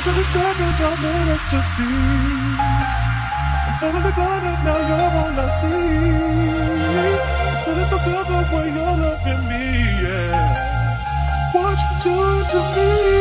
Cause every second I'm in ecstasy. I'm totally blinded, now you're all I see. It's feeling so good the way you're loving me, yeah. What you doing to me?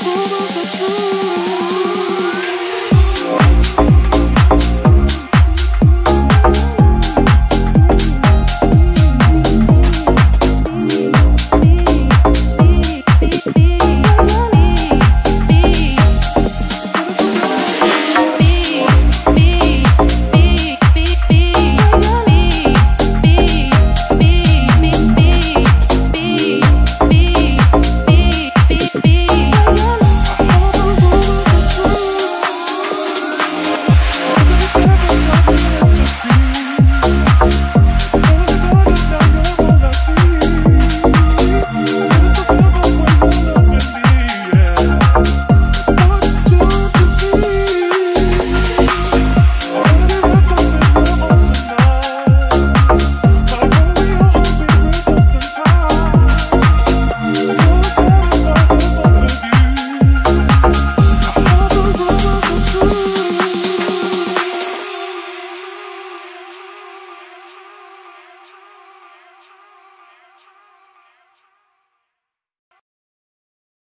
Google the truth.